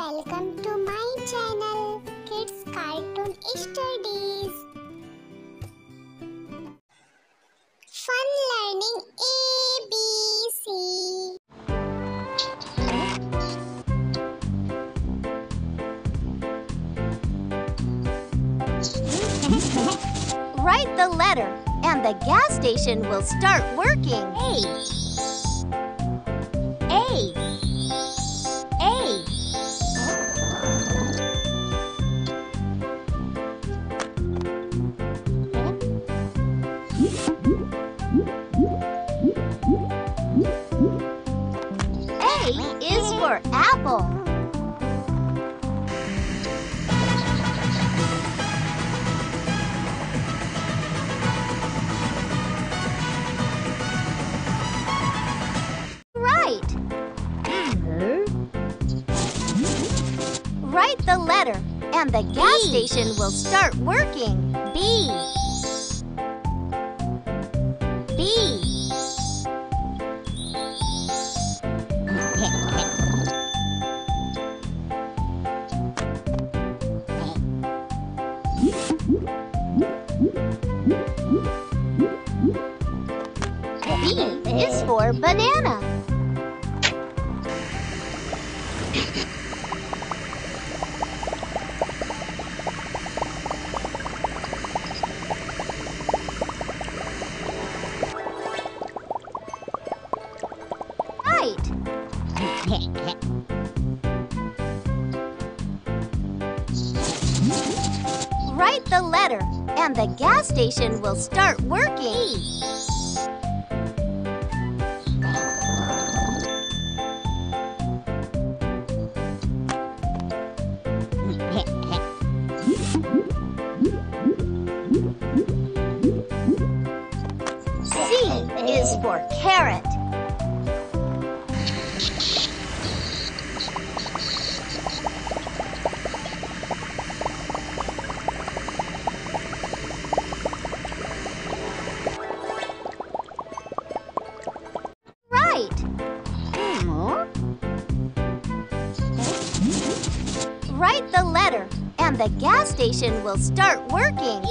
Welcome to my channel Kids Cartoon Studies. Fun learning ABC. Write the letter, and the gas station will start working. A. station will start working. B. B. and the gas station will start working. C is for carrot. Station will start working.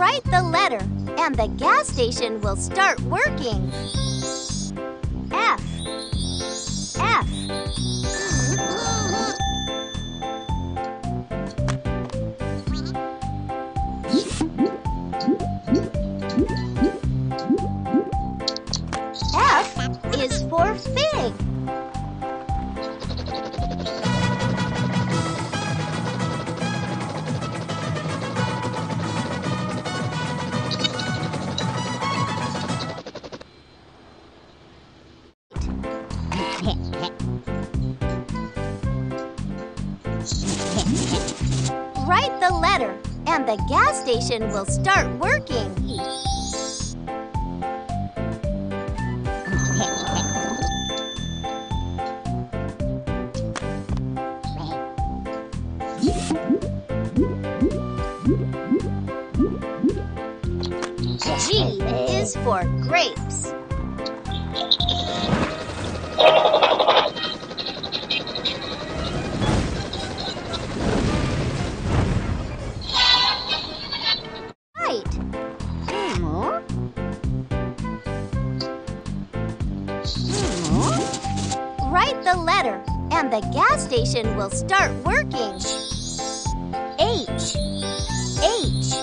Write the letter, and the gas station will start working. F. F. the gas station will start working. G is for grapes. Will start working. H. H.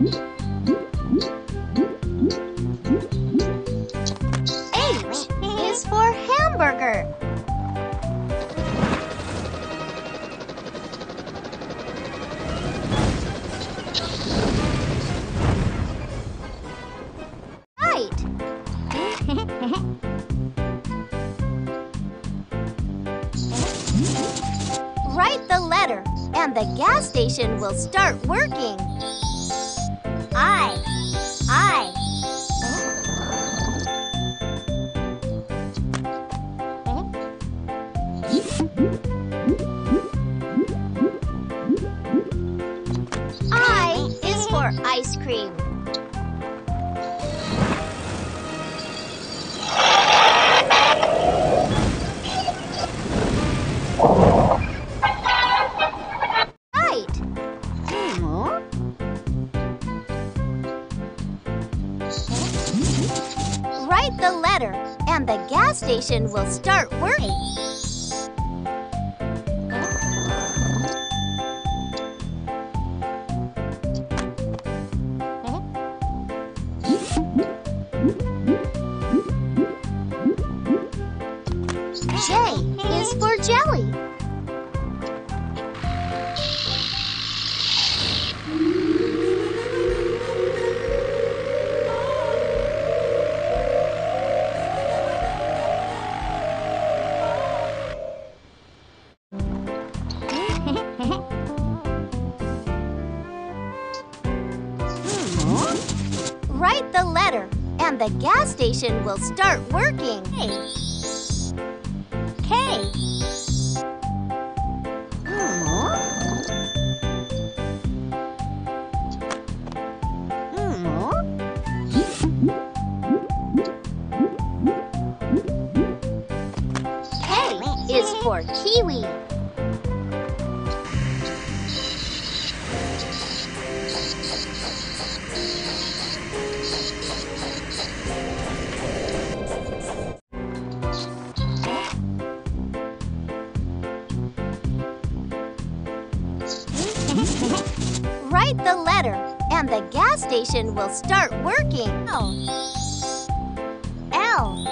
H will start Write the letter, and the gas station will start working. The gas station will start working. K. K is for kiwi. Station will start working. Oh. L. L.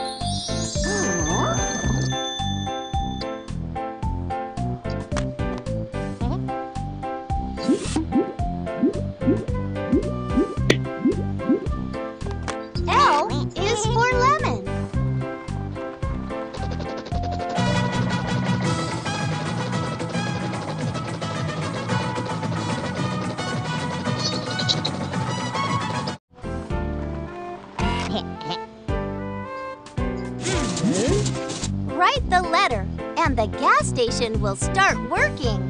L station will start working.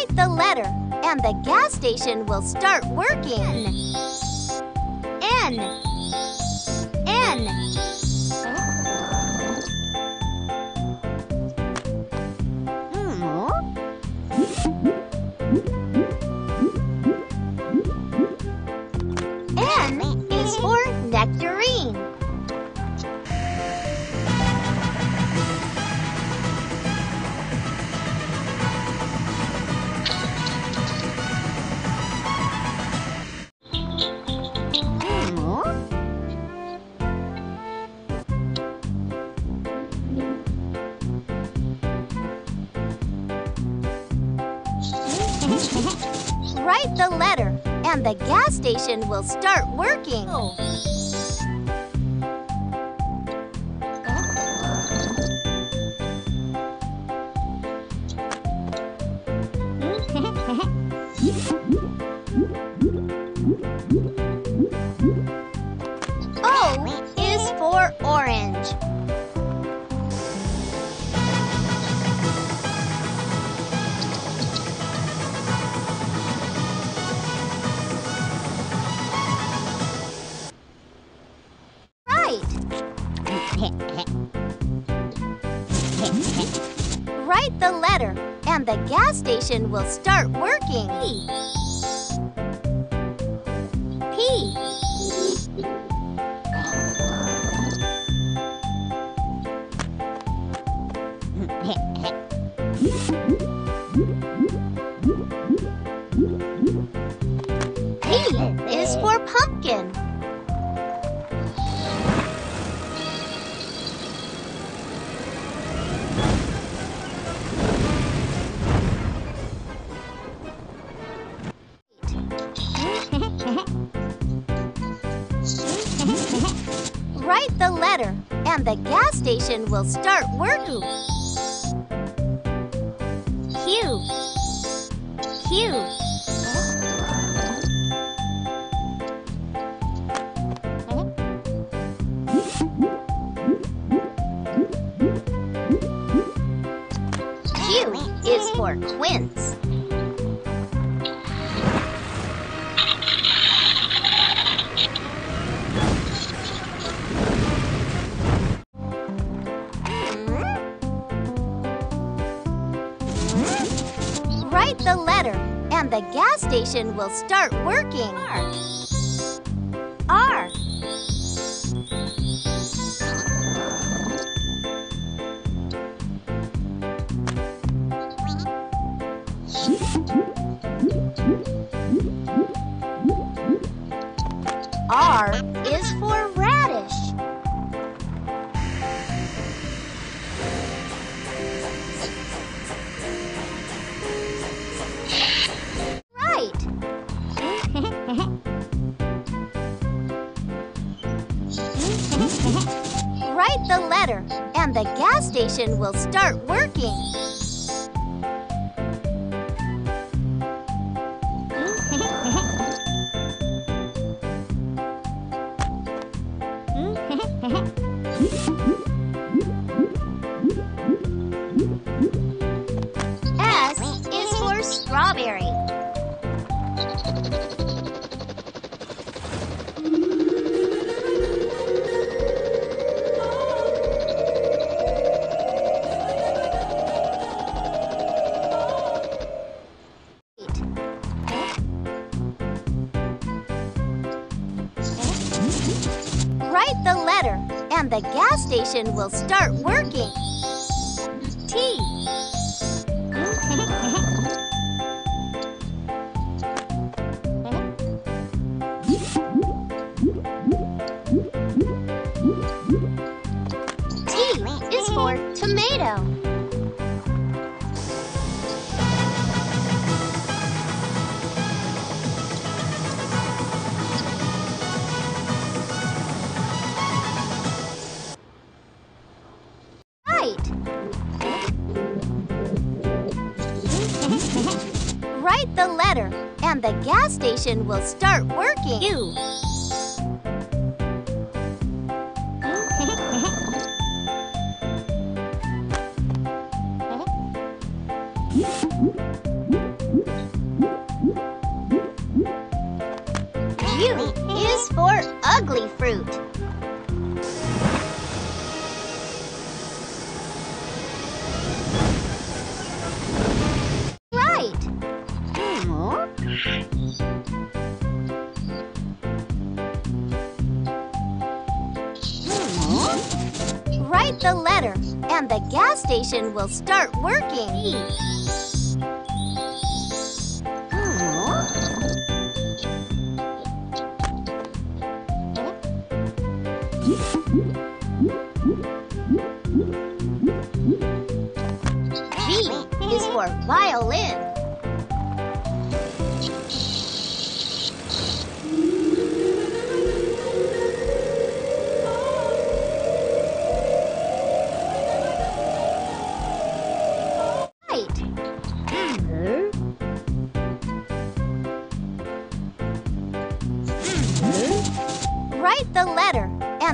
Write the letter, and the gas station will start working. N. N. the gas station will start working. O oh. will start working. P. P. Write the letter, and the gas station will start working. Q. Q. Q is for quince. Write the letter, and the gas station will start working. Letter, and the gas station will start working. S is for strawberry. Gas station will start working. Station will start working. U. Write the letter, and the gas station will start working.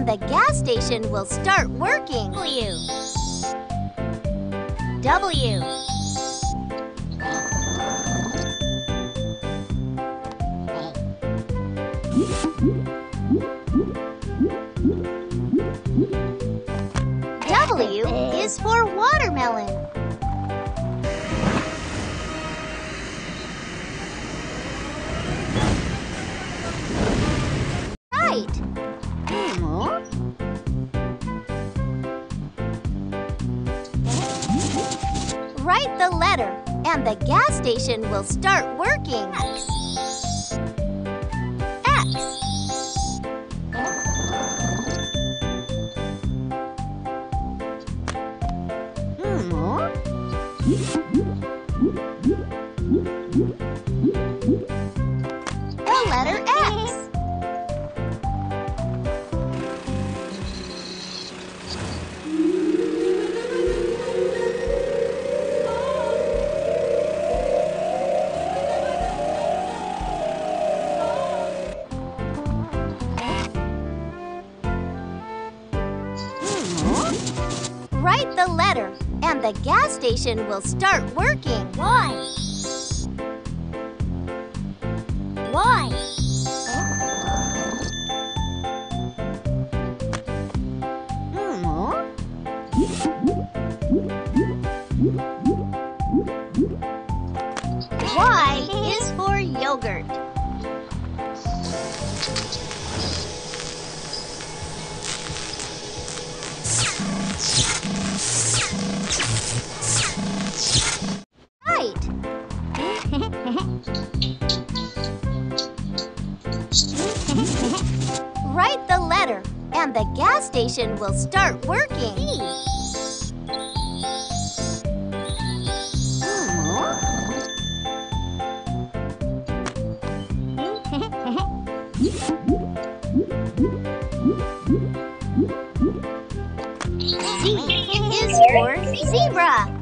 The gas station will start working. W. W. the gas station will start working. X. The station will start working. Y. and the gas station will start working. Z is for zebra.